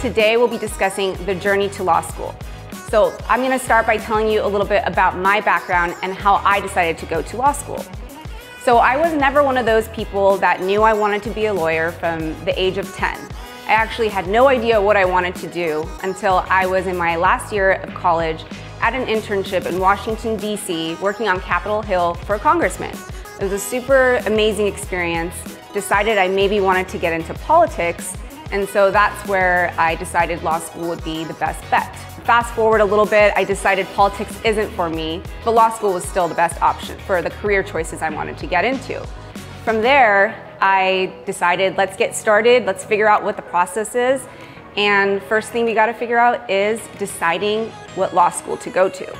Today we'll be discussing the journey to law school. So I'm gonna start by telling you a little bit about my background and how I decided to go to law school. So I was never one of those people that knew I wanted to be a lawyer from the age of 10. I actually had no idea what I wanted to do until I was in my last year of college at an internship in Washington, D.C., working on Capitol Hill for a congressman. It was a super amazing experience. Decided I maybe wanted to get into politics, and so that's where I decided law school would be the best bet. Fast forward a little bit, I decided politics isn't for me, but law school was still the best option for the career choices I wanted to get into. From there, I decided let's get started, let's figure out what the process is. And first thing we gotta figure out is deciding what law school to go to.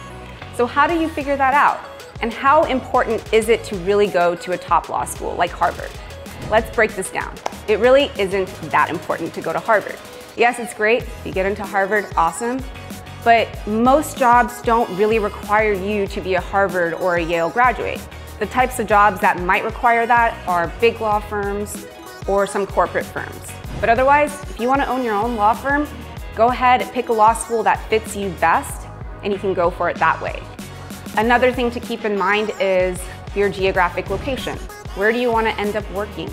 So how do you figure that out? And how important is it to really go to a top law school like Harvard? Let's break this down. It really isn't that important to go to Harvard. Yes, it's great, if you get into Harvard, awesome, but most jobs don't really require you to be a Harvard or a Yale graduate. The types of jobs that might require that are big law firms or some corporate firms. But otherwise, if you want to own your own law firm, go ahead, pick a law school that fits you best, and you can go for it that way. Another thing to keep in mind is your geographic location. Where do you want to end up working?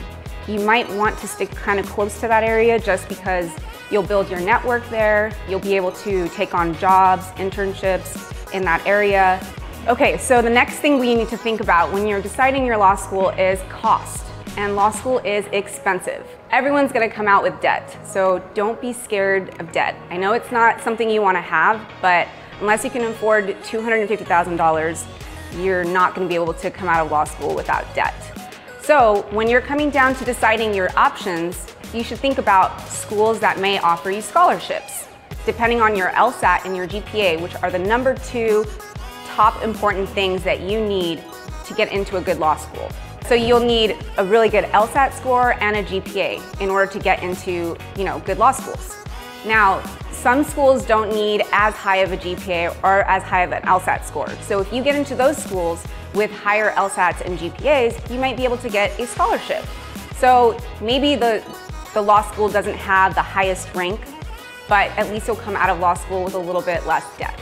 You might want to stick kind of close to that area just because you'll build your network there, you'll be able to take on jobs, internships in that area, Okay, so the next thing we need to think about when you're deciding your law school is cost. And law school is expensive. Everyone's gonna come out with debt, so don't be scared of debt. I know it's not something you wanna have, but unless you can afford $250,000, you're not gonna be able to come out of law school without debt. So when you're coming down to deciding your options, you should think about schools that may offer you scholarships. Depending on your LSAT and your GPA, which are the number two top important things that you need to get into a good law school. So you'll need a really good LSAT score and a GPA in order to get into, you know, good law schools. Now, some schools don't need as high of a GPA or as high of an LSAT score. So if you get into those schools with higher LSATs and GPAs, you might be able to get a scholarship. So maybe the, the law school doesn't have the highest rank, but at least you'll come out of law school with a little bit less debt.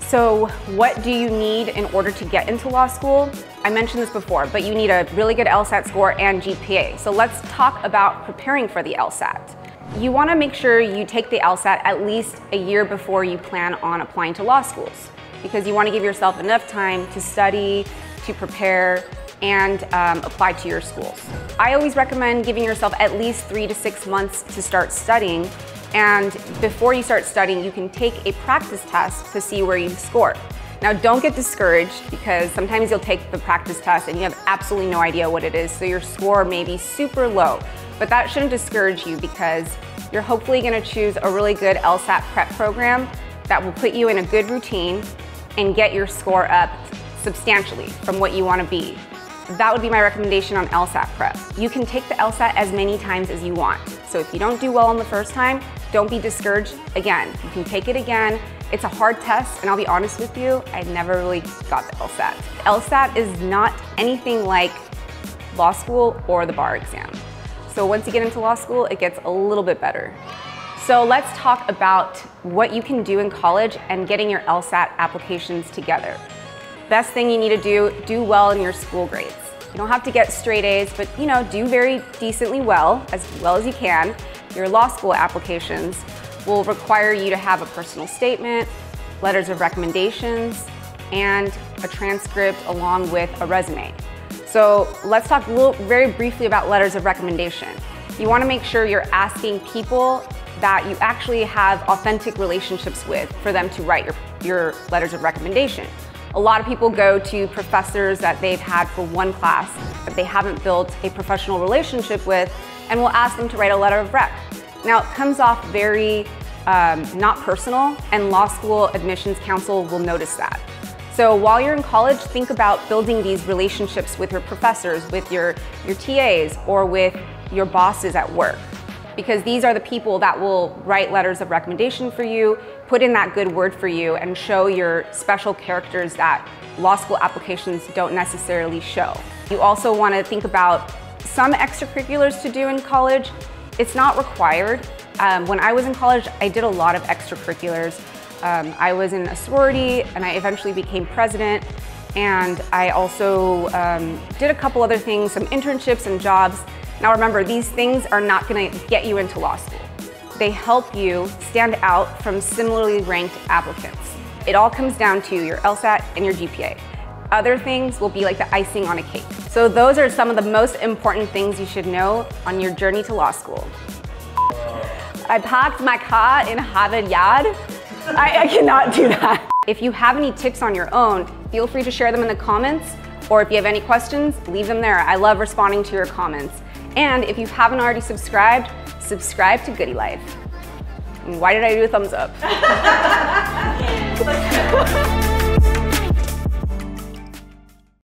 So what do you need in order to get into law school? I mentioned this before, but you need a really good LSAT score and GPA. So let's talk about preparing for the LSAT. You wanna make sure you take the LSAT at least a year before you plan on applying to law schools because you wanna give yourself enough time to study, to prepare, and um, apply to your schools. I always recommend giving yourself at least three to six months to start studying and before you start studying, you can take a practice test to see where you score. Now don't get discouraged because sometimes you'll take the practice test and you have absolutely no idea what it is, so your score may be super low. But that shouldn't discourage you because you're hopefully gonna choose a really good LSAT prep program that will put you in a good routine and get your score up substantially from what you wanna be. That would be my recommendation on LSAT prep. You can take the LSAT as many times as you want. So if you don't do well on the first time, don't be discouraged. Again, you can take it again. It's a hard test, and I'll be honest with you, I never really got the LSAT. LSAT is not anything like law school or the bar exam. So once you get into law school, it gets a little bit better. So let's talk about what you can do in college and getting your LSAT applications together. Best thing you need to do, do well in your school grades. You don't have to get straight A's, but you know, do very decently well, as well as you can your law school applications will require you to have a personal statement, letters of recommendations, and a transcript along with a resume. So let's talk little, very briefly about letters of recommendation. You wanna make sure you're asking people that you actually have authentic relationships with for them to write your, your letters of recommendation. A lot of people go to professors that they've had for one class that they haven't built a professional relationship with and we'll ask them to write a letter of rec. Now, it comes off very um, not personal, and law school admissions counsel will notice that. So while you're in college, think about building these relationships with your professors, with your, your TAs, or with your bosses at work. Because these are the people that will write letters of recommendation for you, put in that good word for you, and show your special characters that law school applications don't necessarily show. You also want to think about some extracurriculars to do in college. It's not required, Um, when I was in college, I did a lot of extracurriculars. Um, I was in a sorority and I eventually became president. And I also um, did a couple other things, some internships and jobs. Now remember, these things are not gonna get you into law school. They help you stand out from similarly ranked applicants. It all comes down to your LSAT and your GPA. Other things will be like the icing on a cake. So those are some of the most important things you should know on your journey to law school. I parked my car in Harvard Yard. I, I cannot do that. If you have any tips on your own, feel free to share them in the comments, or if you have any questions, leave them there. I love responding to your comments. And if you haven't already subscribed, subscribe to Goody Life. why did I do a thumbs up?